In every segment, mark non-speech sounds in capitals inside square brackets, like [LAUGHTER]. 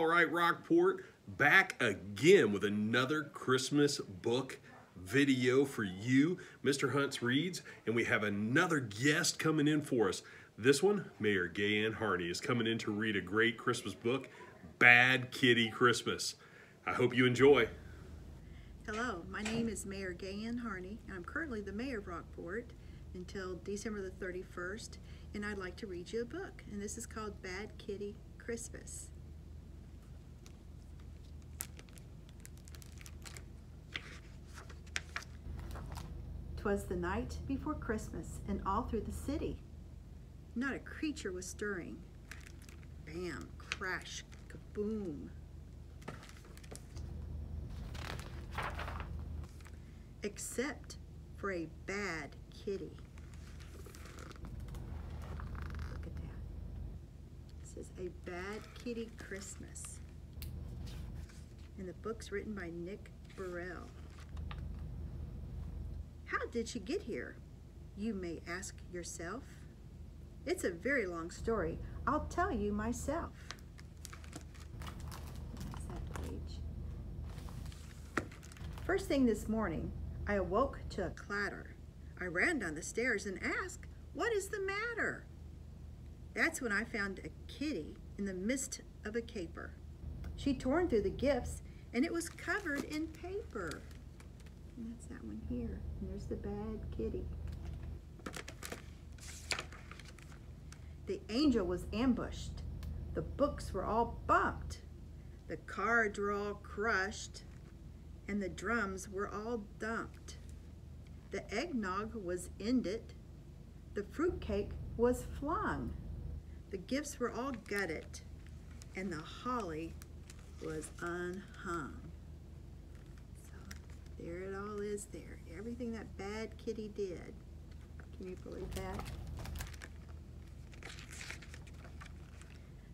All right, Rockport, back again with another Christmas book video for you. Mr. Hunts reads, and we have another guest coming in for us. This one, Mayor Gay Ann Harney, is coming in to read a great Christmas book, Bad Kitty Christmas. I hope you enjoy. Hello, my name is Mayor Gay Ann Harney, and I'm currently the mayor of Rockport until December the 31st, and I'd like to read you a book, and this is called Bad Kitty Christmas. Twas the night before Christmas, and all through the city, not a creature was stirring. Bam, crash, kaboom. Except for a bad kitty. Look at that. It says A Bad Kitty Christmas. And the book's written by Nick Bruel. How did she get here? You may ask yourself. It's a very long story. I'll tell you myself. First thing this morning, I awoke to a clatter. I ran down the stairs and asked, What is the matter? That's when I found a kitty in the midst of a caper. She torn through the gifts and it was covered in paper. And that's that one here. And there's the bad kitty. The angel was ambushed. The books were all bumped. The cards were all crushed. And the drums were all dumped. The eggnog was ended. The fruitcake was flung. The gifts were all gutted. And the holly was unhung. There it all is there. Everything that bad kitty did. Can you believe that?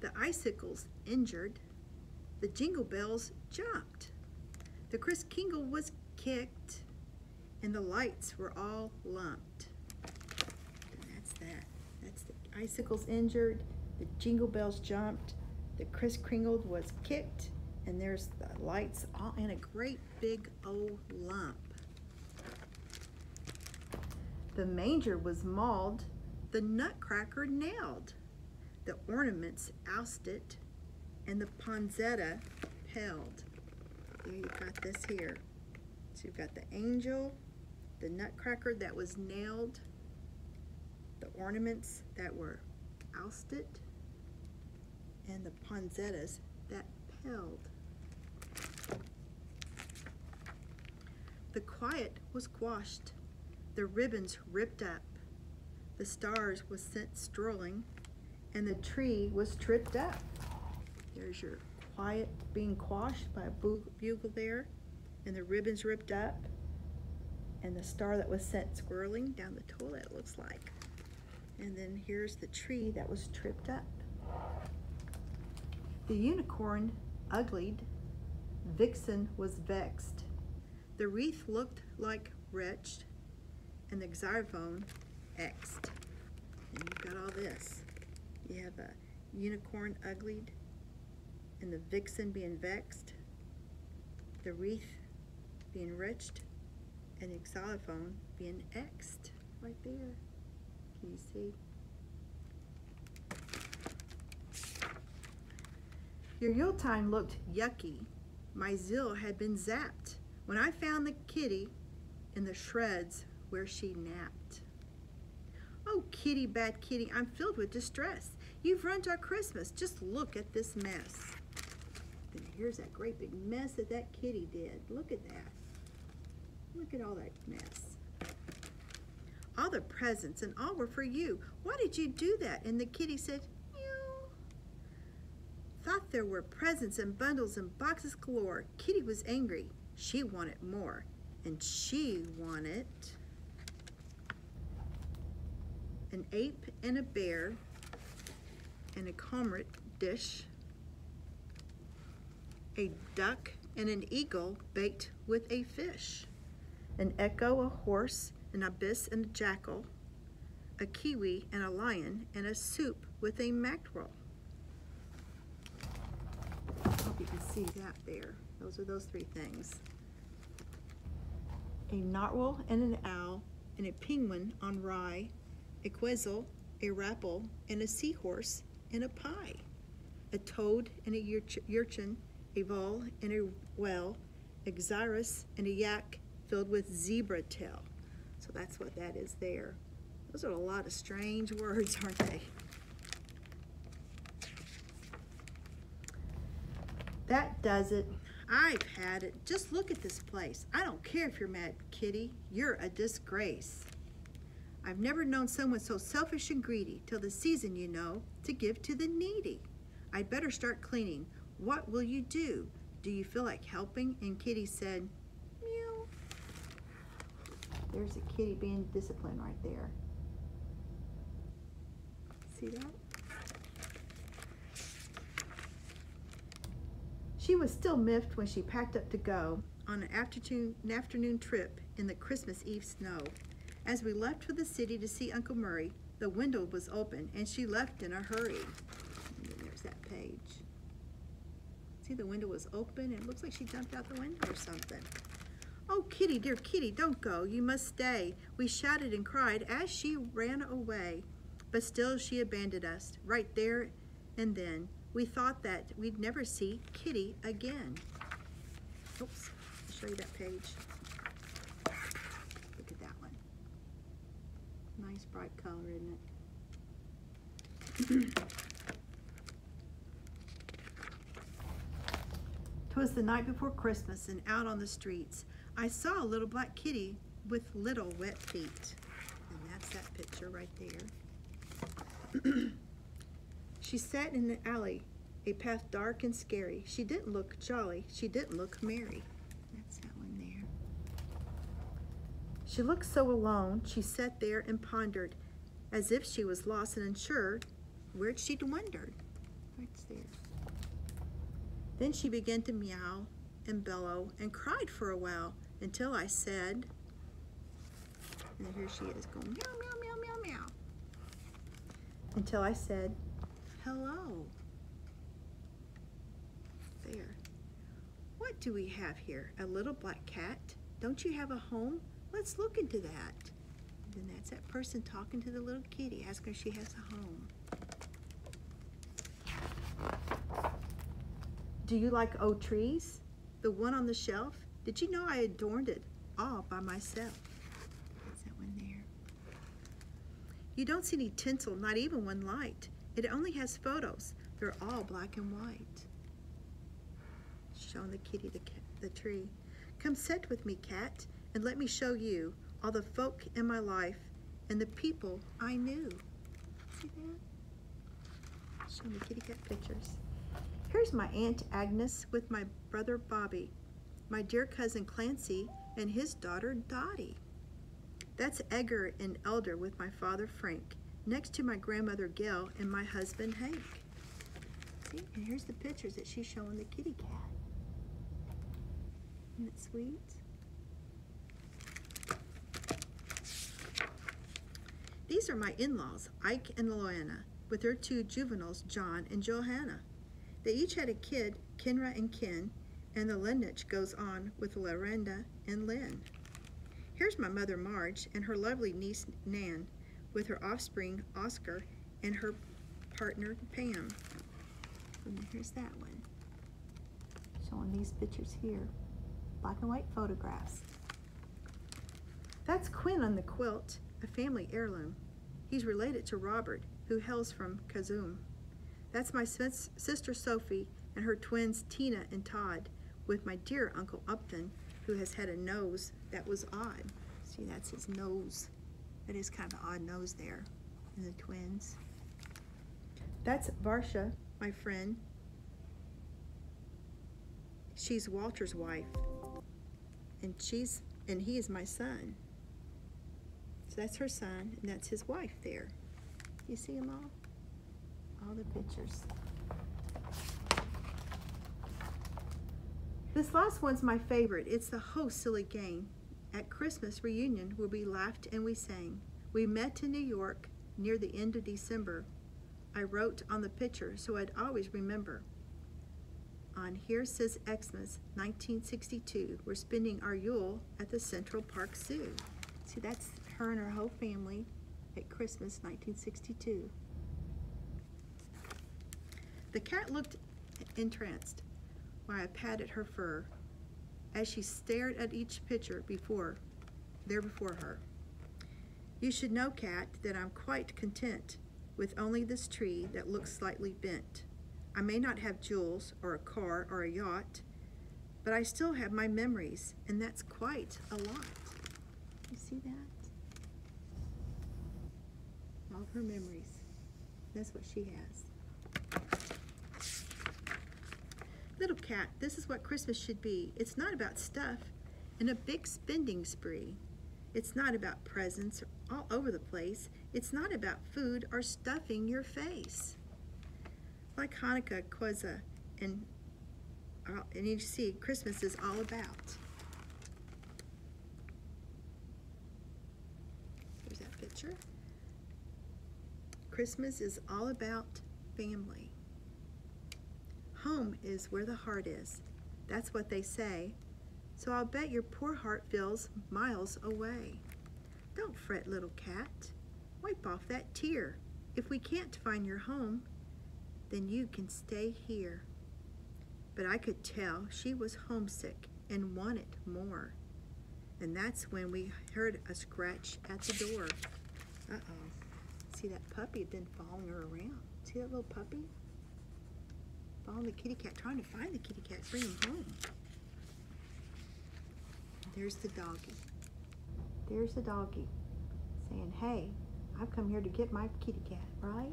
The icicles injured. The jingle bells jumped. The Kris Kringle was kicked. And the lights were all lumped. And that's that. That's the icicles injured. The jingle bells jumped. The Kris Kringle was kicked. And there's the lights all in a great big old lump. The manger was mauled. The nutcracker nailed the ornaments ousted, and the poinsettia pelled. There you've got this here. So you've got the angel, the nutcracker that was nailed, the ornaments that were ousted, and the poinsettias that pelled. The quiet was quashed, the ribbons ripped up, the stars was sent strolling, and the tree was tripped up. There's your quiet being quashed by a bugle there, and the ribbons ripped up, and the star that was sent squirreling down the toilet, it looks like. And then here's the tree that was tripped up. The unicorn uglied, Vixen was vexed. The wreath looked like wretched, and the xylophone X'd. And you've got all this. You have a unicorn uglied and the vixen being vexed, the wreath being wretched, and the xylophone being X'd right there. Can you see? Your Yuletime looked yucky. My zeal had been zapped when I found the kitty in the shreds where she napped. Oh, kitty, bad kitty, I'm filled with distress. You've ruined our Christmas. Just look at this mess. And here's that great big mess that that kitty did. Look at that. Look at all that mess. All the presents and all were for you. Why did you do that? And the kitty said, Meow. Thought there were presents and bundles and boxes galore. Kitty was angry. She wanted more. And she wanted an ape and a bear and a comrade dish, a duck and an eagle baked with a fish, an echo, a horse, an ibis and a jackal, a kiwi and a lion, and a soup with a mackerel. Hope you can see that there. Those are those three things. A narwhal and an owl, and a penguin on rye, a quetzal, a rapple, and a seahorse, and a pie. A toad and a urchin, a vole and a whale, a xyrus and a yak filled with zebra tail. So that's what that is there. Those are a lot of strange [LAUGHS] words, aren't they? That does it. I've had it. Just look at this place. I don't care if you're mad, kitty. You're a disgrace. I've never known someone so selfish and greedy till the season, you know, to give to the needy. I'd better start cleaning. What will you do? Do you feel like helping? And Kitty said, Meow. There's a kitty being disciplined right there. See that? She was still miffed when she packed up to go on an afternoon, an afternoon trip in the Christmas Eve snow. As we left for the city to see Uncle Murray, the window was open and she left in a hurry. There's that page. See, the window was open and it looks like she jumped out the window or something. Oh, Kitty, dear Kitty, don't go. You must stay. We shouted and cried as she ran away. But still she abandoned us, right there and then we thought that we'd never see Kitty again. Oops, I'll show you that page. Look at that one. Nice bright color, isn't it? Twas the night before Christmas, and out on the streets, I saw a little black kitty with little wet feet. And that's that picture right there. [CLEARS THROAT] She sat in the alley, a path dark and scary. She didn't look jolly. She didn't look merry. That's that one there. She looked so alone. She sat there and pondered, as if she was lost and unsure where she'd wandered. Right there. Then she began to meow and bellow and cried for a while until I said, and here she is going meow, meow, meow, meow, meow. Until I said, Hello. There. What do we have here? A little black cat? Don't you have a home? Let's look into that. And then that's that person talking to the little kitty, asking if she has a home. Do you like old trees? The one on the shelf? Did you know I adorned it all by myself? That's that one there. You don't see any tinsel, not even one light. It only has photos. They're all black and white. Showing the kitty the, the tree. Come sit with me, cat, and let me show you all the folk in my life and the people I knew. See that? Showing the kitty cat pictures. Here's my Aunt Agnes with my brother Bobby, my dear cousin Clancy, and his daughter Dottie. That's Edgar and Elder with my father Frank, next to my grandmother Gail and my husband Hank. See, and here's the pictures that she's showing the kitty cat. Isn't it sweet? These are my in-laws, Ike and Loana, with their two juveniles, John and Johanna. They each had a kid, Kenra and Ken, and the lineage goes on with Lorenda and Lynn. Here's my mother, Marge, and her lovely niece, Nan, with her offspring, Oscar, and her partner, Pam. And here's that one. Showing these pictures here. Black and white photographs. That's Quinn on the quilt, a family heirloom. He's related to Robert, who hails from Kazoom. That's my sister Sophie and her twins Tina and Todd, with my dear Uncle Upton, who has had a nose that was odd. See, that's his nose. That is kind of an odd nose there in the twins. That's Varsha, my friend. She's Walter's wife. And she's and he is my son. So that's her son, and that's his wife there. You see them all? All the pictures. This last one's my favorite. It's the whole silly game. At Christmas reunion where we laughed and we sang. We met in New York near the end of December. I wrote on the picture so I'd always remember. on Here Says Xmas 1962. We're spending our Yule at the Central Park Zoo. See, that's her and her whole family at Christmas 1962. The cat looked entranced while I patted her fur as she stared at each picture before there before her. You should know, cat, that I'm quite content with only this tree that looks slightly bent. I may not have jewels or a car or a yacht, but I still have my memories, and that's quite a lot. You see that? All her memories. That's what she has. Little cat, this is what Christmas should be. It's not about stuff and a big spending spree. It's not about presents all over the place. It's not about food or stuffing your face. Like Hanukkah, Kwanzaa, and, uh, and you see, Christmas is all about. There's that picture. Christmas is all about family. Home is where the heart is. That's what they say. So I'll bet your poor heart feels miles away. Don't fret, little cat. Wipe off that tear. If we can't find your home, then you can stay here. But I could tell she was homesick and wanted more. And that's when we heard a scratch at the door. Uh-oh. See that puppy had been following her around. See that little puppy? Following the kitty cat, trying to find the kitty cat, bring him home. There's the doggy. There's the doggy saying, hey, I've come here to get my kitty cat, right?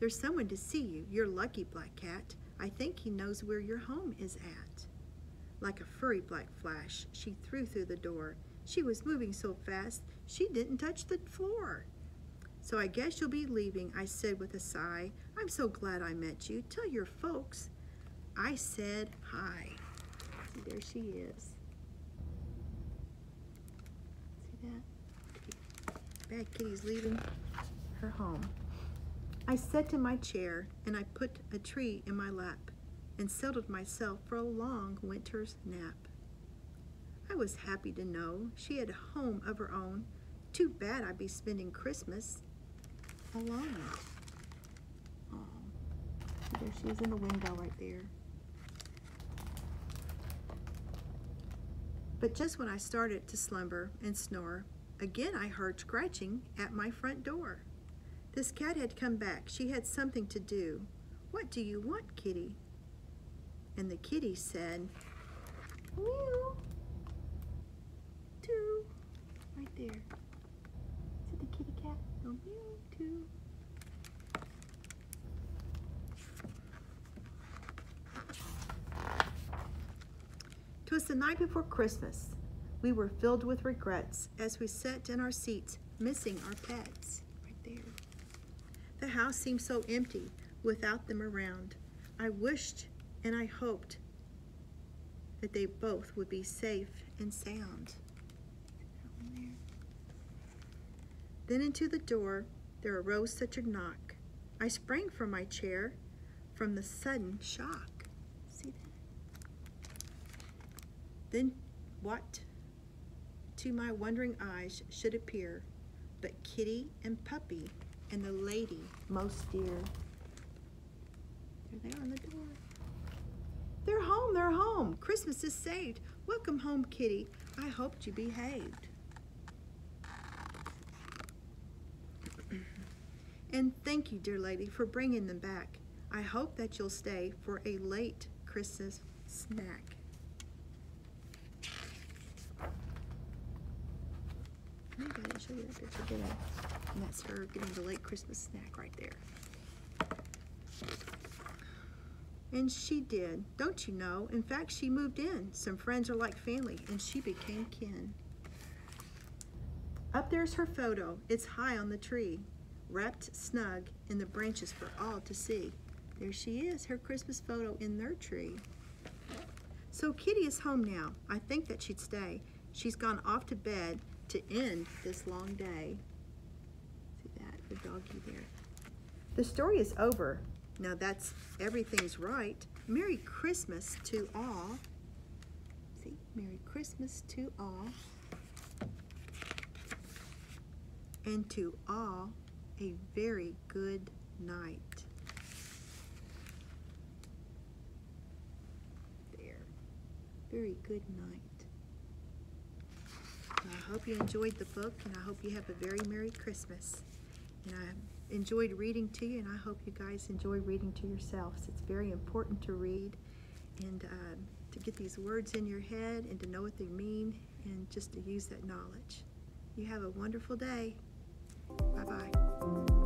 There's someone to see you. You're lucky, black cat. I think he knows where your home is at. Like a furry black flash, she threw through the door. She was moving so fast, she didn't touch the floor. So I guess you'll be leaving, I said with a sigh. I'm so glad I met you. Tell your folks I said hi. See, there she is. See that? Bad kitty's leaving her home. I sat in my chair and I put a tree in my lap and settled myself for a long winter's nap. I was happy to know she had a home of her own. Too bad I'd be spending Christmas alone. Oh, there she is in the window right there. But just when I started to slumber and snore, again I heard scratching at my front door. This cat had come back. She had something to do. What do you want, kitty? And the kitty said, Meow. Two. Right there. Is it the kitty cat? No, meow, two. Twas the night before Christmas. We were filled with regrets as we sat in our seats, missing our pets. Right there. The house seemed so empty without them around. I wished and I hoped that they both would be safe and sound. Then into the door there arose such a knock. I sprang from my chair from the sudden shock. See that? Then what to my wondering eyes should appear but kitty and puppy and the lady most dear. There they are on the door. They're home, they're home. Christmas is saved. Welcome home, kitty. I hoped you behaved. [CLEARS THROAT] And thank you, dear lady, for bringing them back. I hope that you'll stay for a late Christmas snack. Show you that picture? And that's her getting the late Christmas snack right there. And she did, don't you know? In fact, she moved in. Some friends are like family, and she became kin. Up there's her photo. It's high on the tree, wrapped snug in the branches for all to see. There she is, her Christmas photo in their tree. So Kitty is home now. I think that she'd stay. She's gone off to bed to end this long day. See that, the doggy there. The story is over, Now that's everything's right. Merry Christmas to all. See, Merry Christmas to all. And to all, a very good night. There. Very good night. I hope you enjoyed the book, and I hope you have a very Merry Christmas. And I enjoyed reading to you, and I hope you guys enjoy reading to yourselves. It's very important to read and uh, to get these words in your head and to know what they mean and just to use that knowledge. You have a wonderful day. Bye bye.